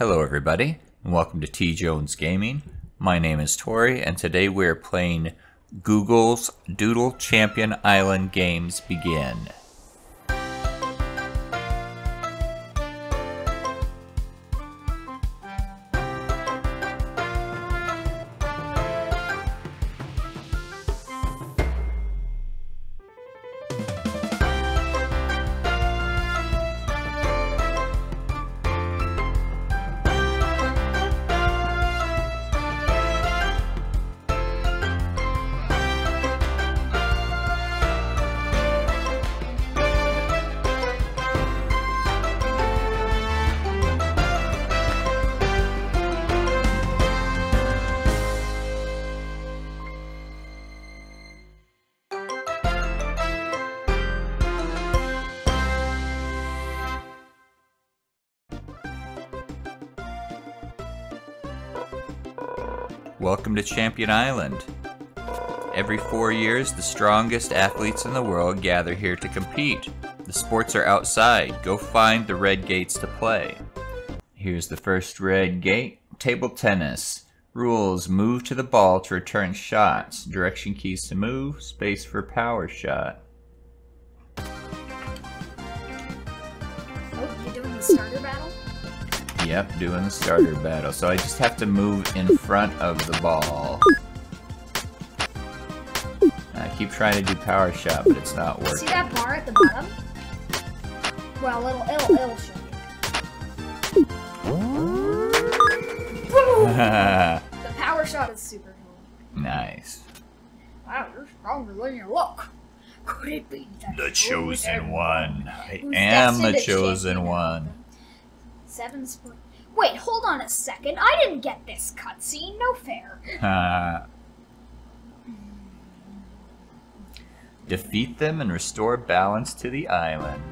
Hello everybody, and welcome to T Jones Gaming. My name is Tori, and today we're playing Google's Doodle Champion Island Games Begin. Welcome to Champion Island. Every four years, the strongest athletes in the world gather here to compete. The sports are outside. Go find the red gates to play. Here's the first red gate table tennis. Rules move to the ball to return shots. Direction keys to move, space for power shot. Yep, doing the starter battle. So I just have to move in front of the ball. I keep trying to do power shot, but it's not working. See that bar at the bottom? Well, it'll, it'll, it'll show you. Boom! The power shot is super cool. nice. Wow, you're stronger than you look. Could it be the, The chosen one. I am the chosen one. Wait, hold on a second. I didn't get this cutscene. No fair. Ha. Defeat them and restore balance to the island.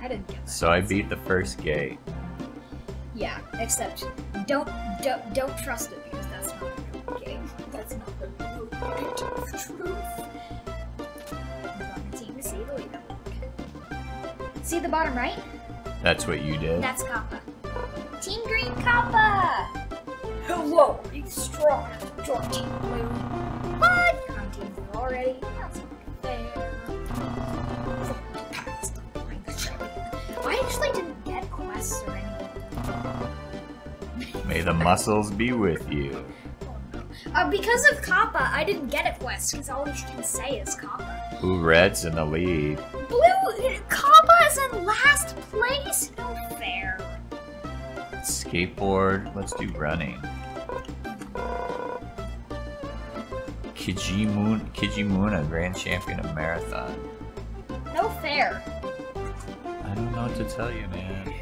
I didn't get that. So I beat the first gate. Yeah, except don't don't don't trust it because that's not a real game. That's not the real gate of truth. On the team to see the leader. See the bottom right? That's what you did. That's Kappa. Team Green Kappa! Hello, he's strong. Your team blue. What? Come team blue already? That's not fair. Past the ring champion. I actually didn't get quests or anything. May the muscles be with you. Uh, because of Kappa, I didn't get a quest because all you can say is Kappa. Ooh, red's in the lead. Skateboard. Let's do running. Kijimun Kijimuna, grand champion of marathon. No fair. I don't know what to tell you, man.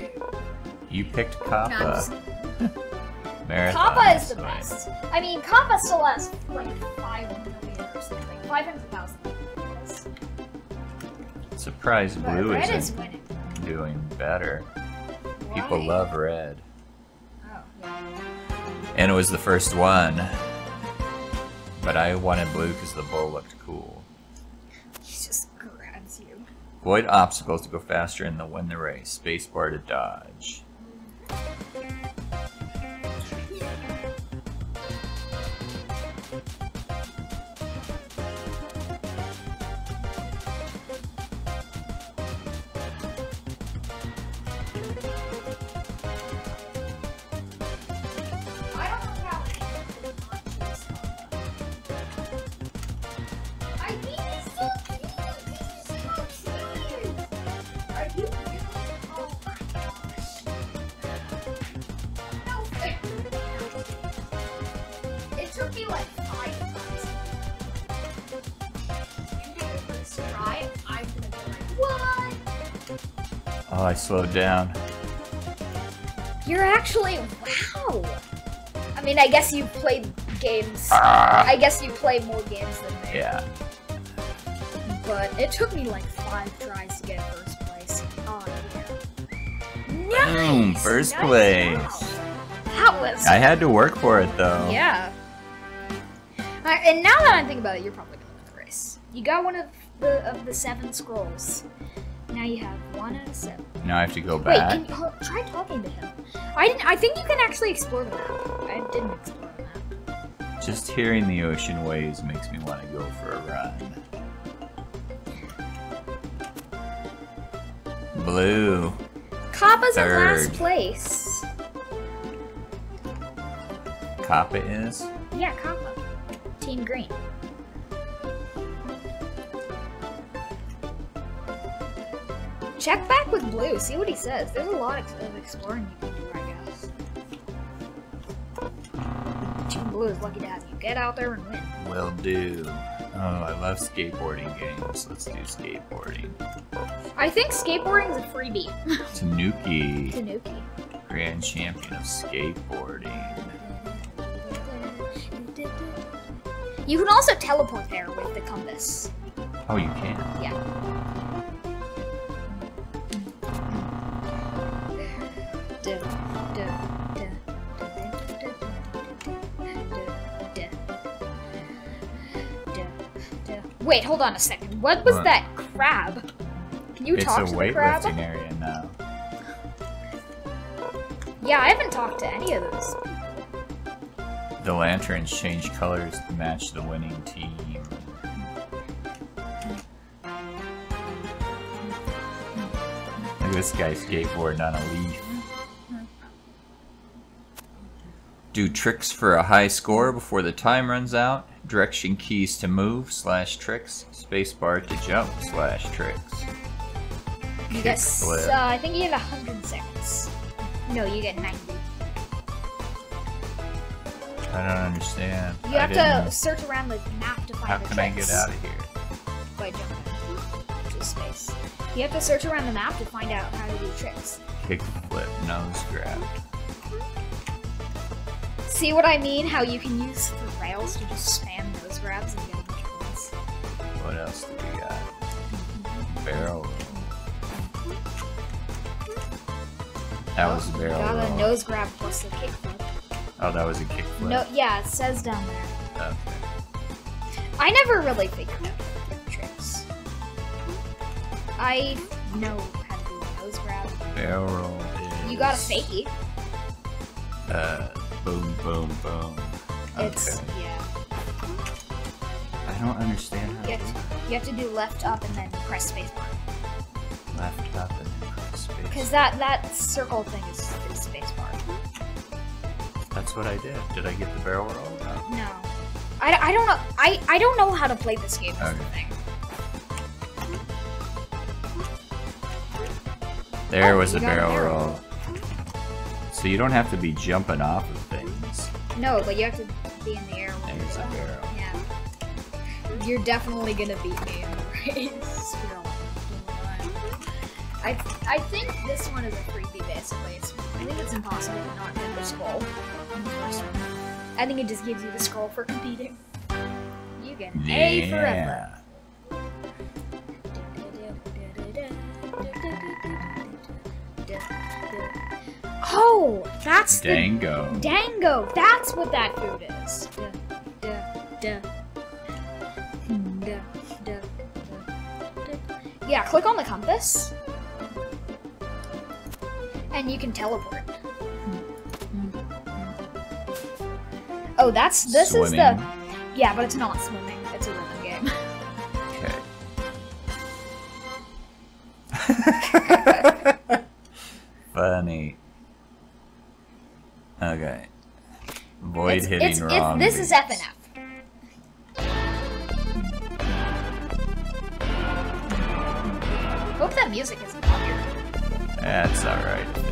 You picked Kappa. Marathon. Kappa is the best. I mean, Kappa still has like 5 million or something. 500,000. Surprise, But Blue is isn't doing better. People love Red. And it was the first one. But I wanted Blue because the bull looked cool. He just grabs you. Avoid obstacles to go faster and to win the race. Spacebar to dodge. Oh, I slowed down. You're actually wow. I mean, I guess you played games. Ah! I guess you play more games than me. Yeah. But it took me like five tries to get first place. Oh yeah. Boom, Nice! first Nice place. That was I had to work for it though. yeah. Uh, and now that I think about it, you're probably gonna win the race. You got one of the of the seven scrolls. Now you have one out of seven. Now I have to go Wait, back. can try talking to him. I didn't. I think you can actually explore the map. I didn't explore the map. Just hearing the ocean waves makes me want to go for a run. Blue. Kappa's in last place. Kappa is? Yeah, Kappa. Team Green. Check back with Blue. See what he says. There's a lot of exploring you can do, I guess. Team Blue is lucky to have you. Get out there and win. Will do. Oh, I love skateboarding games. Let's do skateboarding. I think skateboarding is a freebie. Tanuki, Tanuki. grand champion of skateboarding. You can also teleport there with the compass. Oh, you can. Yeah. Wait, hold on a second. What was What? that crab? Can you it's talk to the crab? It's a weightlifting area now. Yeah, I haven't talked to any of those. The lanterns change colors to match the winning team. Look at this guy skateboarding on a leaf. Do tricks for a high score before the time runs out. Direction keys to move slash tricks. Spacebar to jump slash tricks. You get, s- Kickflip. uh, I think you get 100 seconds. No, you get 90. I don't understand. You I have to search around the map to find How the can I get out of here? by jumping to space. You have to search around the map to find out how to do tricks. Kick, flip, nose grab. See what I mean? How you can use the rails to just spam those grabs and get a bunch points. What else do we got? Barrel roll. That was a barrel Got a nose grab plus a kickflip. Oh, that was a kickflip. No, yeah, it says down there. Okay. I never really figured out the tricks. I know how to do a nose grab. Barrel is. You got a fakie. Uh, boom, boom, boom. Okay. It's yeah. I don't understand how You to have to, you have to do left up and then press spacebar. left up and then press space. Because that that circle thing is, is spacebar. That's what I did. Did I get the barrel roll? No. No. I, I don't know. I, I don't know how to play this game. Is the Okay. thing. There Oh, was a a barrel barrel roll. So you don't have to be jumping off of things. No, but you have to be in the air. when There's you're a done. barrel. Yeah. You're definitely gonna beat me in the race. We don't I I think this one is a freebie basically. It's, I think it's impossible to not get the scroll on the first one. I think it just gives you the scroll for competing. You get an A forever. Yeah. Oh, that's the Dango. Dango. That's what that food is. Duh, duh, duh. Yeah, click on the compass. And you can teleport. Oh, that's this is the Yeah, but it's not swimming. It's a rhythm game. Okay. Funny. Okay. Avoid it's, hitting it's, wrong. It's, this is beats. F and F. Hope that music isn't copyrighted. That's alright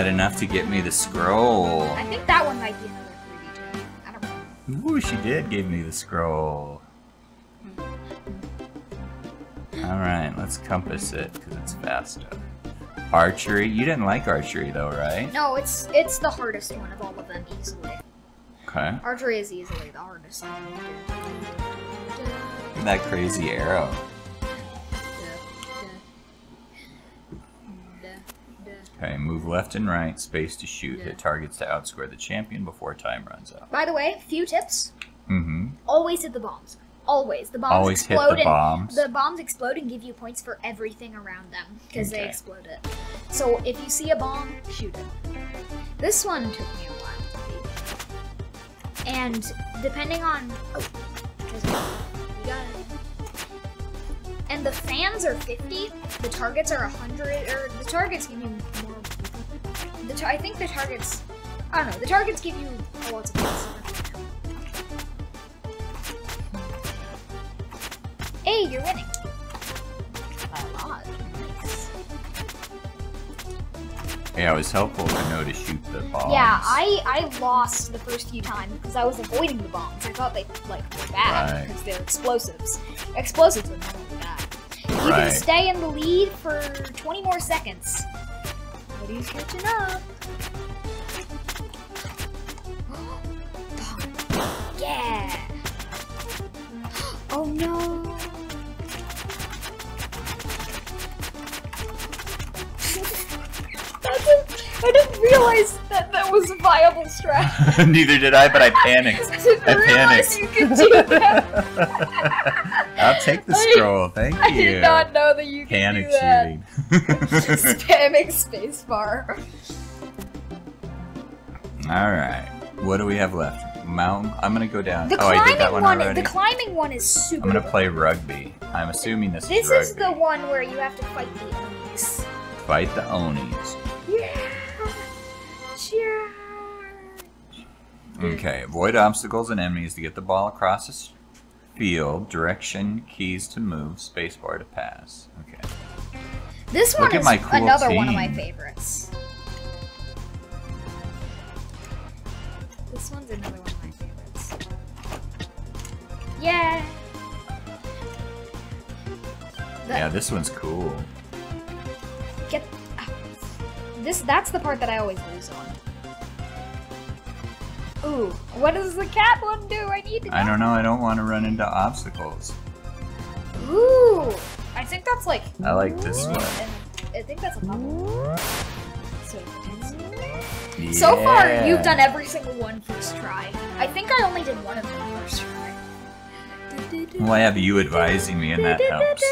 that enough to get me the scroll? I think that one might be another 3D too. I don't know. Ooh, she did give me the scroll. Alright, let's compass it, because it's faster. Archery? You didn't like archery though, right? No, it's it's the hardest one of all of them easily. Okay. Archery is easily the hardest one. That crazy arrow. Okay, move left and right, space to shoot, hit targets to outscore the champion before time runs out. By the way, few tips. Mm-hmm. Always hit the bombs. Always. The bombs Always hit explode the and bombs. the bombs explode and give you points for everything around them because they explode it. So if you see a bomb, shoot it. This one took me a while. to beat. And depending on oh, you got it. And the fans are 50, the targets are 100, or the targets give you more. The tar- I think the targets, I don't know, the targets give you a lot of points. Hey, you're winning. A lot. Nice. Yeah, it was helpful to know to shoot the bombs. Yeah, I I lost the first few times because I was avoiding the bombs. I thought they like were bad Right. because they're explosives. Explosives are normally bad. You can stay in the lead for 20 more seconds. He's catching up. yeah. Oh no. I didn't realize that that was a viable strat. Neither did I, but I panicked. I didn't I panicked. you could do that. I'll take the I- scroll, thank I you. I did not know that you could Panic do that. Spamming spacebar. Alright. What do we have left? Mountain? I'm gonna go down. The oh, I climbing did that one, one, already. the climbing one is super. I'm gonna play rugby. I'm assuming this, This is rugby. is the one where you have to fight the enemies. Fight the Onis. Yeah. Cheer. Okay, avoid obstacles and enemies to get the ball across the field. Direction keys to move. Spacebar to pass. Okay. This one at is my cool another one of my favorites. This one's another one of my favorites. Yeah. The- Yeah, this one's cool. Get ah. this. That's the part that I always lose on. Ooh, what does the cat one do? I need to. I don't know. I don't want to run into obstacles. Ooh, I think that's like. I like this one. I think that's a bubble. So, it's- so far, you've done every single one first try. I think I only did one of them first try. Well, I have you advising me, and that helps.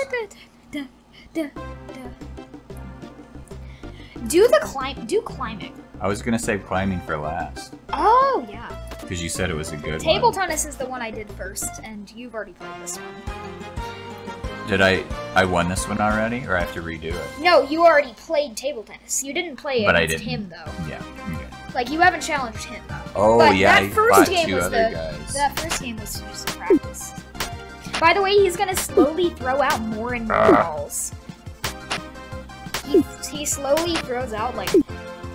Do the climb. Do climbing. I was gonna say climbing for last Oh yeah. because you said it was a good one. Table one. tennis is the one I did first, and you've already played this one. Did I? I won this one already, or I have to redo it? No, you already played table tennis. You didn't play But I against didn't. him though. Yeah. Okay. Like you haven't challenged him. Though. Oh But yeah, that first game was other the- guys. That first game was just practice. By the way, he's gonna slowly throw out more and more Ah. balls. He, he slowly throws out like.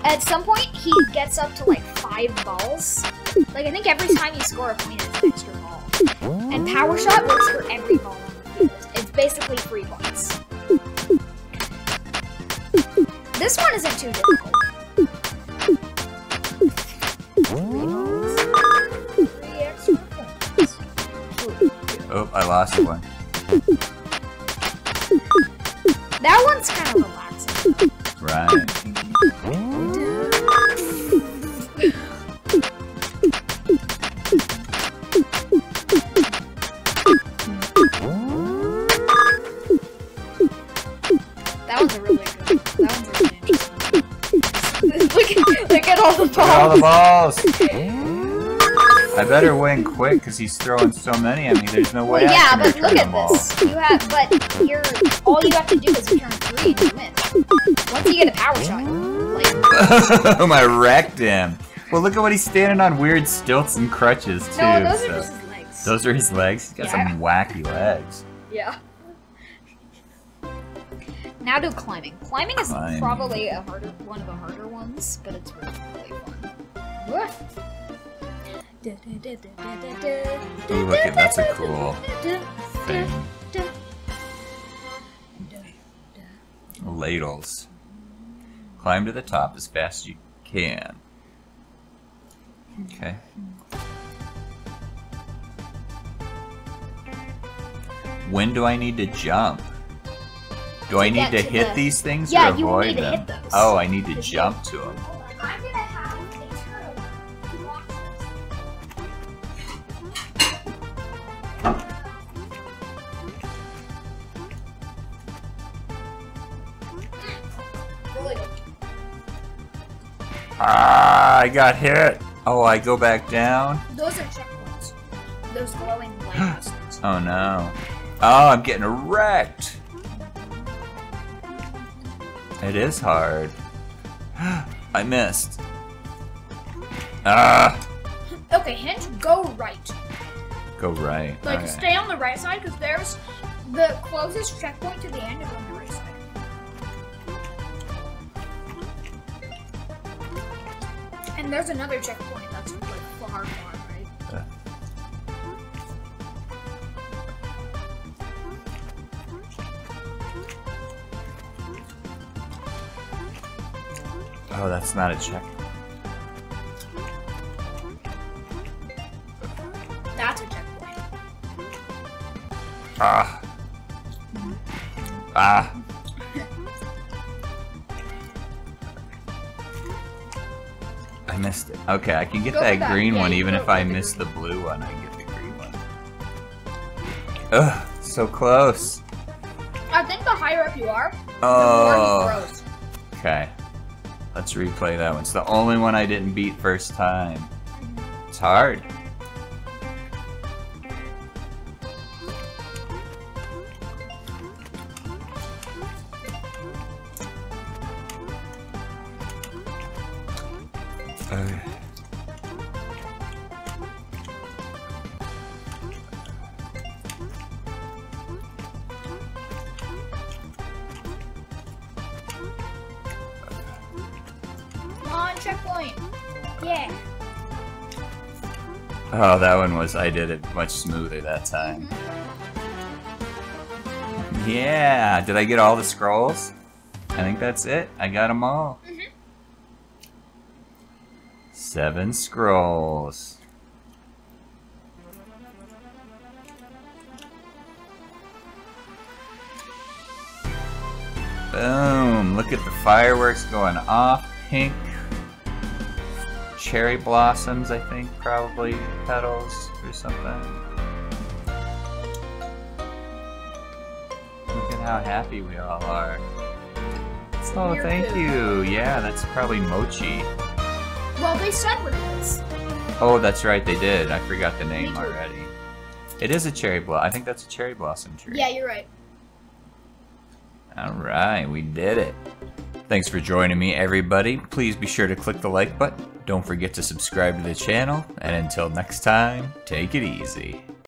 At some point, he gets up to like five balls. Like I think every time you score a point, it's an extra ball. And power shot works for every ball. It's basically three points. This one isn't too difficult. Oh, I lost one. All the Look at all the balls. balls. I better win quick because he's throwing so many at me. There's no way Well, I yeah, can but look them at all. this. You have, but you're all you have to do is return three and you win. Once you get a power shot, like Boom! I wrecked him. Well, look at what he's standing on weird stilts and crutches too. no, those so- are just his legs. Those are his legs. He's got Yeah. some wacky legs. Yeah. Now do climbing. Climbing is Climbing. probably a harder one of the harder ones, but it's really, really fun. Ooh, look at that's a cool thing. Ladles. Climb to the top as fast as you can. Okay. When do I need to jump? Do I need to hit the- these things Yeah, or avoid to them? Oh, I need to jump to them. I'm gonna have a turtle. Watch this. Really good. Ah, I got hit. Oh, I go back down. Those are checkpoints. Those glowing light things. Oh no. Oh, I'm getting wrecked. It is hard. I missed. Ah, Okay, hint, go right. go right. Like, okay. stay on the right side, because there's the closest checkpoint to the end is on the right side. And there's another checkpoint that's like far, far Oh, that's not a check. That's a checkpoint. Ah. Ah. I missed it. Okay, I can get Go that that. green Yeah, one even if I the miss the blue one. I get the green one. Ugh, so close. I think the higher up you are, the Oh. more he throws. Let's replay that one. It's the only one I didn't beat first time. It's hard. On, checkpoint. Yeah. Oh, that one was. I did it much smoother that time. Yeah. Did I get all the scrolls? I think that's it. I got them all. Mhm. Seven scrolls. Boom. Look at the fireworks going off. Pink cherry blossoms, I think, probably petals or something. Look at how happy we all are. Oh, thank you. Yeah, that's probably mochi. Well, they said what it was. Oh, that's right, they did. I forgot the name already. It is a cherry blossom. I think that's a cherry blossom tree. Yeah, you're right. All right, we did it. Thanks for joining me, everybody. Please be sure to click the like button. Don't forget to subscribe to the channel. And until next time, take it easy.